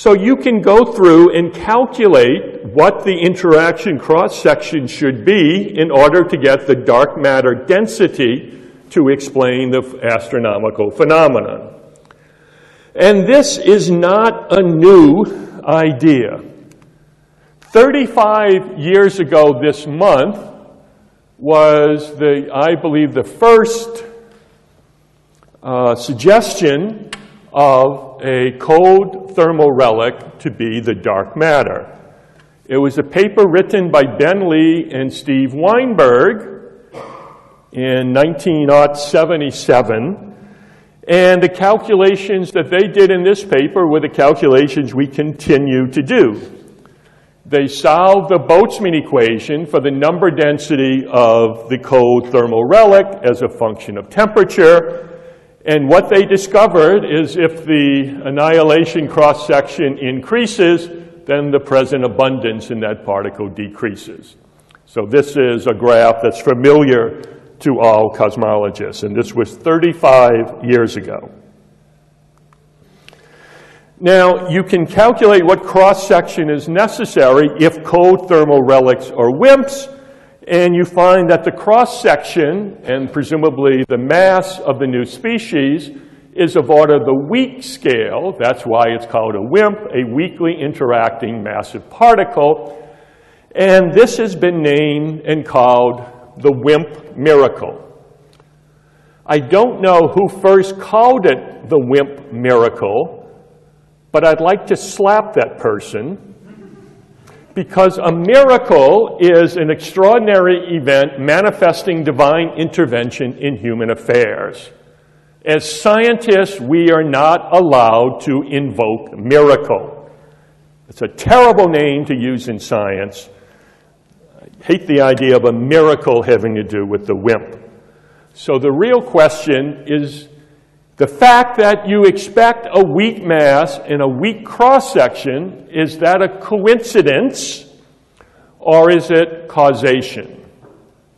So you can go through and calculate what the interaction cross-section should be in order to get the dark matter density to explain the astronomical phenomenon. And this is not a new idea. 35 years ago this month was the, I believe, the first uh, suggestion of a cold thermal relic to be the dark matter. It was a paper written by Ben Lee and Steve Weinberg in 1977. And the calculations that they did in this paper were the calculations we continue to do. They solved the Boltzmann equation for the number density of the cold thermal relic as a function of temperature. And what they discovered is if the annihilation cross-section increases, then the present abundance in that particle decreases. So this is a graph that's familiar to all cosmologists, and this was 35 years ago. Now, you can calculate what cross-section is necessary if cold thermal relics are WIMPs, and you find that the cross-section, and presumably the mass of the new species, is of order the weak scale. That's why it's called a WIMP, a weakly interacting massive particle. And this has been named and called the WIMP miracle. I don't know who first called it the WIMP miracle, but I'd like to slap that person because a miracle is an extraordinary event manifesting divine intervention in human affairs. As scientists, we are not allowed to invoke miracle. It's a terrible name to use in science. I hate the idea of a miracle having to do with the WIMP. So the real question is the fact that you expect a weak mass in a weak cross section, is that a coincidence or is it causation?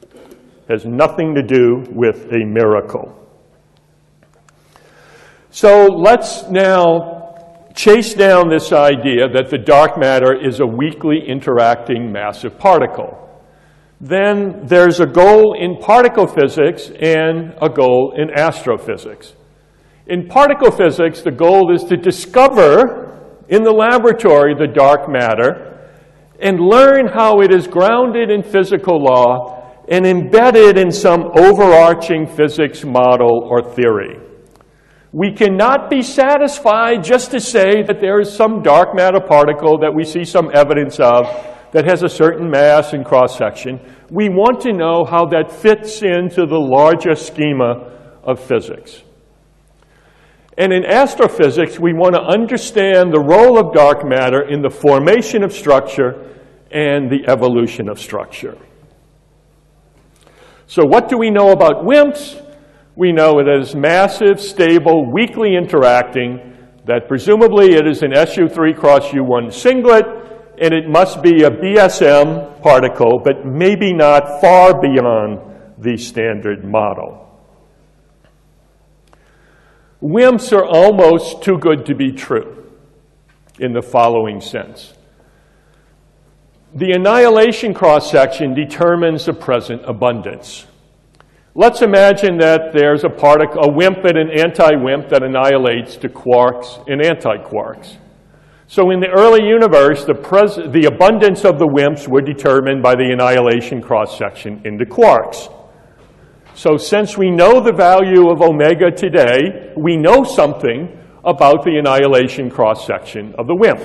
It has nothing to do with a miracle. So let's now chase down this idea that the dark matter is a weakly interacting massive particle. Then there's a goal in particle physics and a goal in astrophysics. In particle physics, the goal is to discover in the laboratory the dark matter and learn how it is grounded in physical law and embedded in some overarching physics model or theory. We cannot be satisfied just to say that there is some dark matter particle that we see some evidence of that has a certain mass and cross-section. We want to know how that fits into the larger schema of physics. And in astrophysics, we want to understand the role of dark matter in the formation of structure and the evolution of structure. So what do we know about WIMPs? We know it is massive, stable, weakly interacting, that presumably it is an SU3 cross U1 singlet, and it must be a BSM particle, but maybe not far beyond the standard model. WIMPs are almost too good to be true in the following sense. The annihilation cross-section determines the present abundance. Let's imagine that there's a particle, a WIMP and an anti-WIMP that annihilates to quarks and anti-quarks. So in the early universe, the, the abundance of the WIMPs were determined by the annihilation cross-section into quarks. So since we know the value of omega today, we know something about the annihilation cross-section of the WIMP.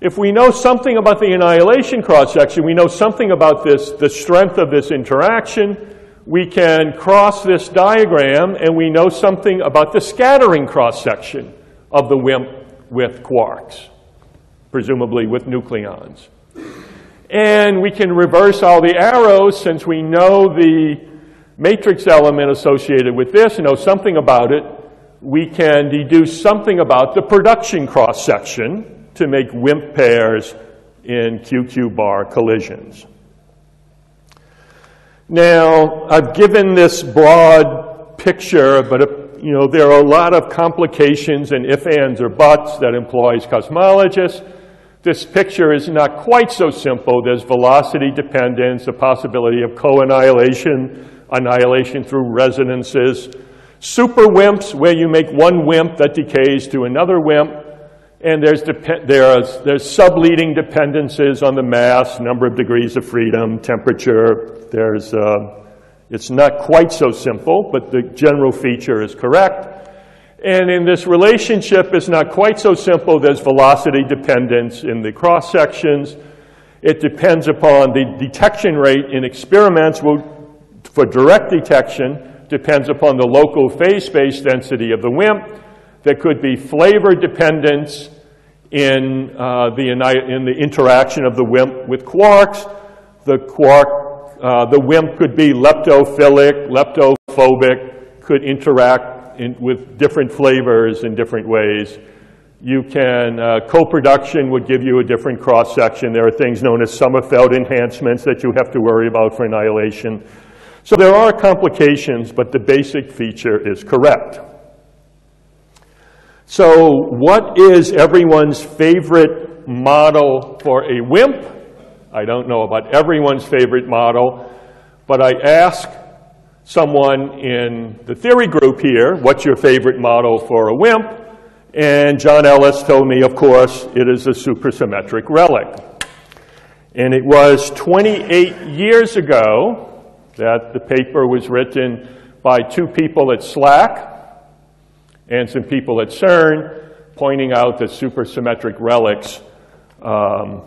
If we know something about the annihilation cross-section, we know something about this, the strength of this interaction, we can cross this diagram and we know something about the scattering cross-section of the WIMP with quarks, presumably with nucleons. And we can reverse all the arrows since we know the matrix element associated with this, know something about it. We can deduce something about the production cross-section to make WIMP pairs in QQ bar collisions. Now, I've given this broad picture, but uh, you know, there are a lot of complications and if, ands, or buts that employs cosmologists. This picture is not quite so simple. There's velocity dependence, the possibility of co-annihilation, annihilation through resonances, super WIMPs, where you make one WIMP that decays to another WIMP, and there's, there's, there's subleading dependencies on the mass, number of degrees of freedom, temperature. There's, uh, it's not quite so simple, but the general feature is correct. And in this relationship, it's not quite so simple. There's velocity dependence in the cross sections. It depends upon the detection rate in experiments for direct detection, depends upon the local phase space density of the WIMP. There could be flavor dependence in, uh, the, in the interaction of the WIMP with quarks. The quark, uh, the WIMP could be leptophilic, leptophobic, could interact in, with different flavors in different ways. You can, uh, co-production would give you a different cross-section. There are things known as Sommerfeld enhancements that you have to worry about for annihilation. So there are complications, but the basic feature is correct. So what is everyone's favorite model for a WIMP? I don't know about everyone's favorite model, but I asked someone in the theory group here, what's your favorite model for a WIMP? And John Ellis told me, of course, it is a supersymmetric relic. And it was 28 years ago that the paper was written by two people at SLAC, and some people at CERN pointing out that supersymmetric relics um,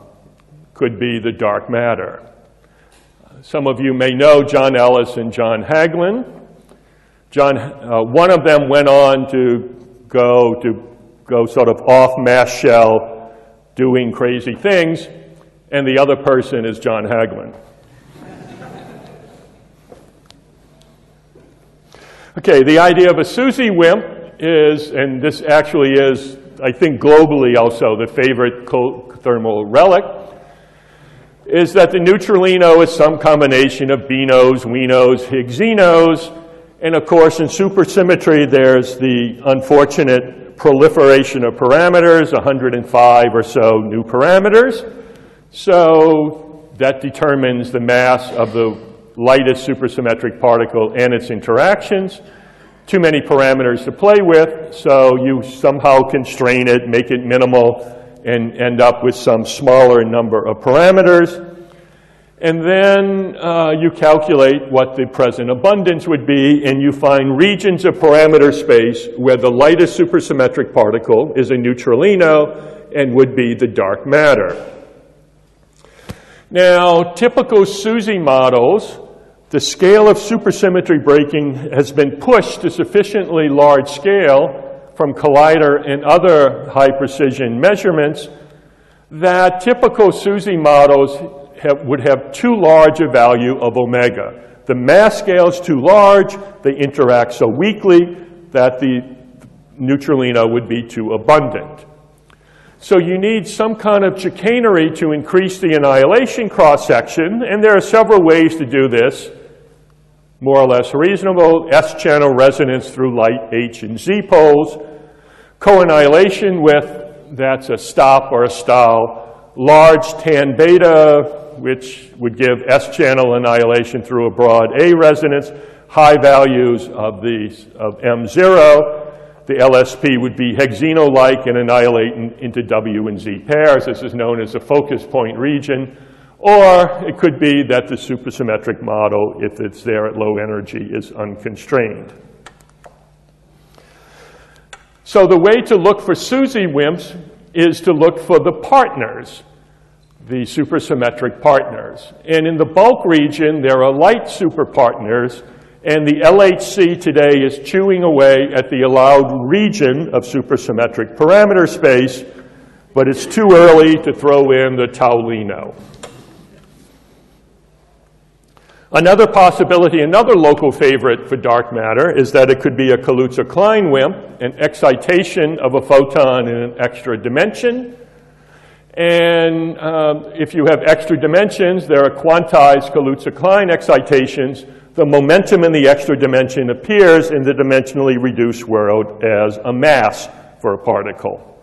could be the dark matter. Some of you may know John Ellis and John Hagelin. John, uh, one of them went on to go to go sort of off mass shell, doing crazy things, and the other person is John Hagelin. okay, the idea of a SUSY WIMP is, and this actually is, I think globally also, the favorite thermal relic, is that the neutralino is some combination of BINOs, WINOs, Higgsinos, and of course in supersymmetry there's the unfortunate proliferation of parameters, 105 or so new parameters. So that determines the mass of the lightest supersymmetric particle and its interactions too many parameters to play with, so you somehow constrain it, make it minimal, and end up with some smaller number of parameters. And then uh, you calculate what the present abundance would be, and you find regions of parameter space where the lightest supersymmetric particle is a neutralino and would be the dark matter. Now, typical SUSY models, the scale of supersymmetry breaking has been pushed to sufficiently large scale from collider and other high precision measurements that typical SUSY models have, would have too large a value of omega. The mass scale is too large, they interact so weakly that the neutralino would be too abundant. So you need some kind of chicanery to increase the annihilation cross-section, and there are several ways to do this. More or less reasonable, S-channel resonance through light H and Z poles, co-annihilation with, that's a stop or a stau, large tan beta, which would give S-channel annihilation through a broad A resonance, high values of, the, of M0, the LSP would be Higgsino-like and annihilate in, into W and Z pairs. This is known as a focus point region. Or it could be that the supersymmetric model, if it's there at low energy, is unconstrained. So the way to look for SUSY WIMPs is to look for the partners, the supersymmetric partners. And in the bulk region, there are light superpartners and the LHC today is chewing away at the allowed region of supersymmetric parameter space, but it's too early to throw in the taulino. Another possibility, another local favorite for dark matter is that it could be a Kaluza-Klein WIMP, an excitation of a photon in an extra dimension. And um, if you have extra dimensions, there are quantized Kaluza-Klein excitations the momentum in the extra dimension appears in the dimensionally reduced world as a mass for a particle.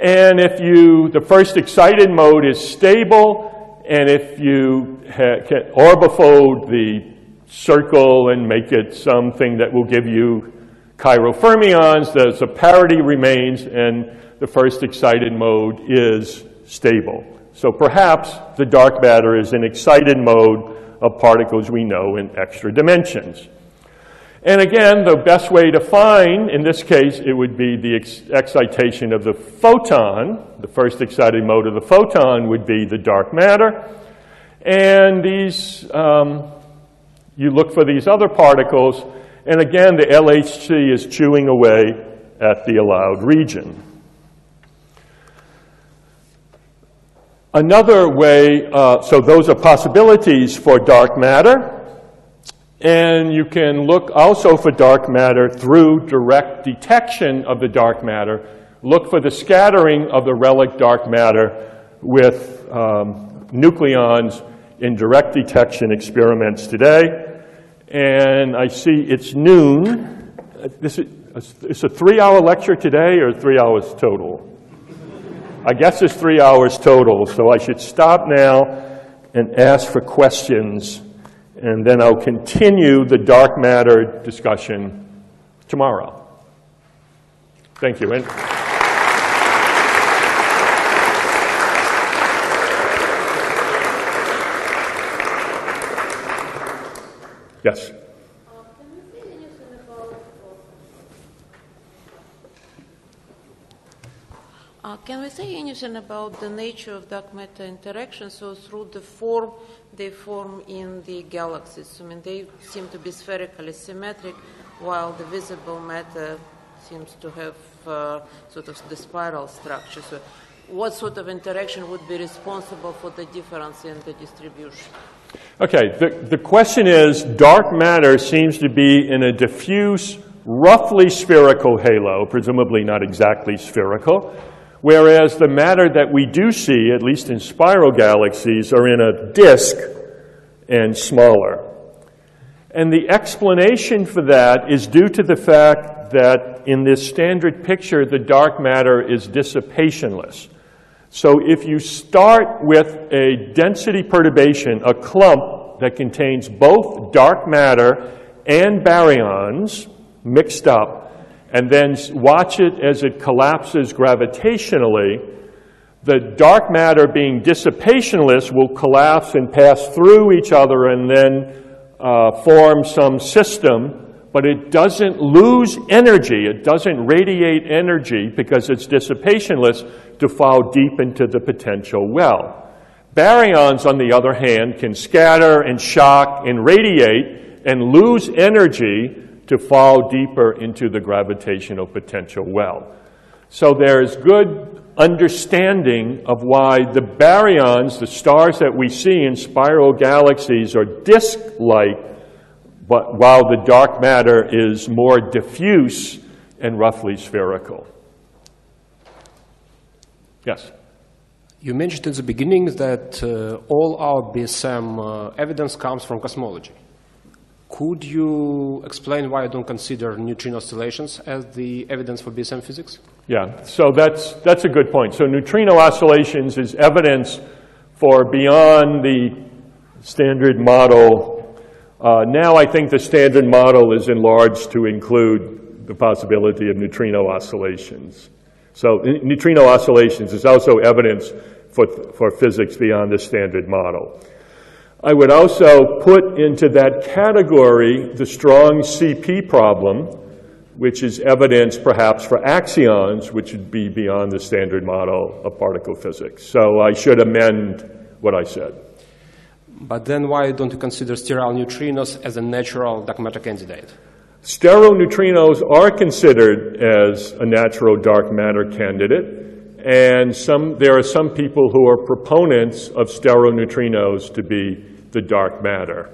And if you, the first excited mode is stable, and if you can orbifold the circle and make it something that will give you chiral fermions, there's a parity remains, and the first excited mode is stable. So perhaps the dark matter is an excited mode of particles we know in extra dimensions. And again, the best way to find, in this case, it would be the ex excitation of the photon. The first excited mode of the photon would be the dark matter. And these, um, you look for these other particles, and again, the LHC is chewing away at the allowed region. Another way, uh, so those are possibilities for dark matter. And you can look also for dark matter through direct detection of the dark matter. Look for the scattering of the relic dark matter with um, nucleons in direct detection experiments today. And I see it's noon. This is, it's a three-hour lecture today or three hours total? I guess it's three hours total, so I should stop now and ask for questions, and then I'll continue the dark matter discussion tomorrow. Thank you. And yes. Uh, can we say anything about the nature of dark matter interaction? So through the form they form in the galaxies, I mean, they seem to be spherically symmetric, while the visible matter seems to have uh, sort of the spiral structure. So what sort of interaction would be responsible for the difference in the distribution? Okay, the, the question is, dark matter seems to be in a diffuse, roughly spherical halo, presumably not exactly spherical, Whereas the matter that we do see, at least in spiral galaxies, are in a disk and smaller. And the explanation for that is due to the fact that in this standard picture, the dark matter is dissipationless. So if you start with a density perturbation, a clump that contains both dark matter and baryons mixed up, and then watch it as it collapses gravitationally, the dark matter being dissipationless will collapse and pass through each other and then uh, form some system, but it doesn't lose energy. It doesn't radiate energy because it's dissipationless to fall deep into the potential well. Baryons, on the other hand, can scatter and shock and radiate and lose energy to fall deeper into the gravitational potential well. So there's good understanding of why the baryons, the stars that we see in spiral galaxies, are disk-like, but while the dark matter is more diffuse and roughly spherical. Yes? You mentioned in the beginning that uh, all our BSM uh, evidence comes from cosmology. Could you explain why you don't consider neutrino oscillations as the evidence for BSM physics? Yeah, so that's, that's a good point. So neutrino oscillations is evidence for beyond the standard model. Uh, now I think the standard model is enlarged to include the possibility of neutrino oscillations. So neutrino oscillations is also evidence for, for physics beyond the standard model. I would also put into that category the strong CP problem, which is evidence perhaps for axions, which would be beyond the standard model of particle physics. So I should amend what I said. But then why don't you consider sterile neutrinos as a natural dark matter candidate? Sterile neutrinos are considered as a natural dark matter candidate, and some, there are some people who are proponents of sterile neutrinos to be the dark matter.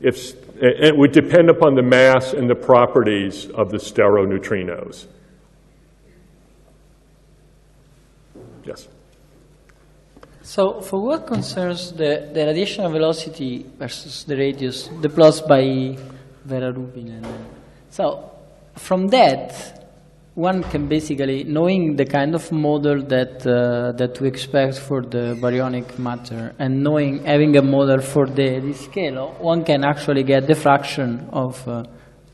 If, it would depend upon the mass and the properties of the sterile neutrinos. Yes? So for what concerns the, the radiation velocity versus the radius, the plots by Vera Rubin, so from that, one can basically, knowing the kind of model that, uh, that we expect for the baryonic matter and knowing, having a model for the, the scale, one can actually get the fraction of uh,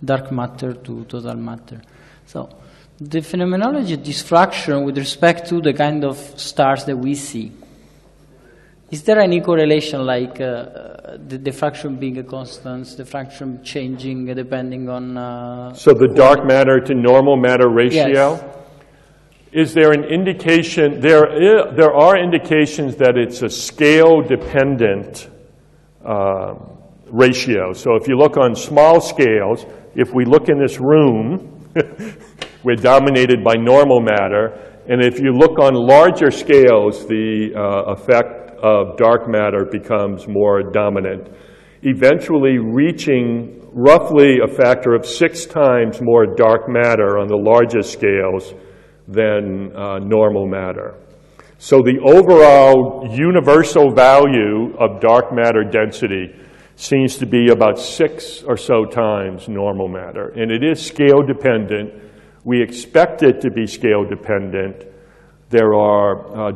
dark matter to total matter. So the phenomenology of this fraction with respect to the kind of stars that we see, is there any correlation like uh, the, the, fraction being a constant, the fraction changing depending on... Uh, so the dark matter to normal matter ratio? Yes. Is there an indication, there, is, there are indications that it's a scale-dependent uh, ratio. So if you look on small scales, if we look in this room, we're dominated by normal matter, and if you look on larger scales, the uh, effect of dark matter becomes more dominant, eventually reaching roughly a factor of six times more dark matter on the largest scales than uh, normal matter. So the overall universal value of dark matter density seems to be about six or so times normal matter. And it is scale dependent. We expect it to be scale dependent. There are uh,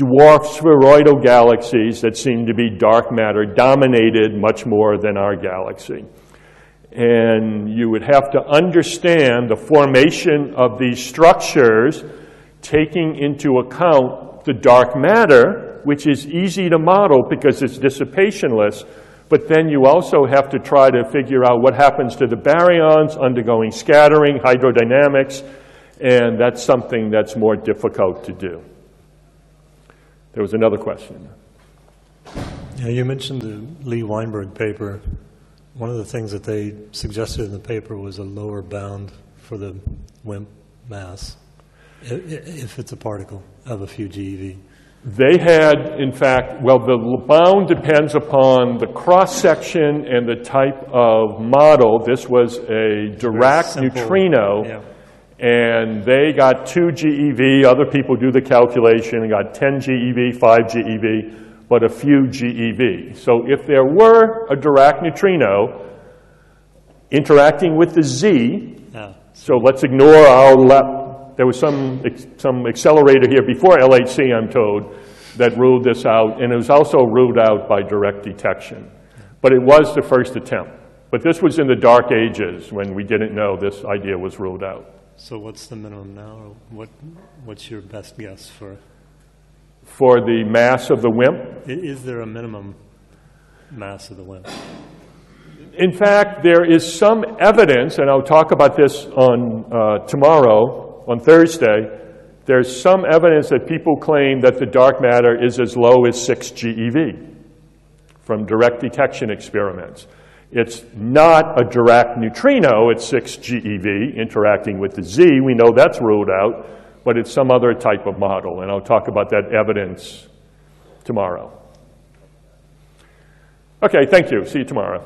dwarf spheroidal galaxies that seem to be dark matter dominated much more than our galaxy. And you would have to understand the formation of these structures taking into account the dark matter, which is easy to model because it's dissipationless, but then you also have to try to figure out what happens to the baryons undergoing scattering, hydrodynamics, and that's something that's more difficult to do. There was another question. Yeah, you mentioned the Lee Weinberg paper. One of the things that they suggested in the paper was a lower bound for the WIMP mass, if it's a particle of a few GeV. They had, in fact, well, the bound depends upon the cross-section and the type of model. This was a Dirac neutrino. Yeah and they got 2 GeV. Other people do the calculation and got 10 GeV, 5 GeV, but a few GeV. So if there were a Dirac neutrino interacting with the Z, so let's ignore our left. There was some, some accelerator here before LHC, I'm told, that ruled this out, and it was also ruled out by direct detection. But it was the first attempt. But this was in the dark ages when we didn't know this idea was ruled out. So what's the minimum now? What, what's your best guess for? For the mass of the WIMP? Is there a minimum mass of the WIMP? In fact, there is some evidence, and I'll talk about this on uh, tomorrow, on Thursday, There's some evidence that people claim that the dark matter is as low as 6 GeV from direct detection experiments. It's not a Dirac neutrino at 6 GeV interacting with the Z. We know that's ruled out, but it's some other type of model, and I'll talk about that evidence tomorrow. Okay, thank you. See you tomorrow.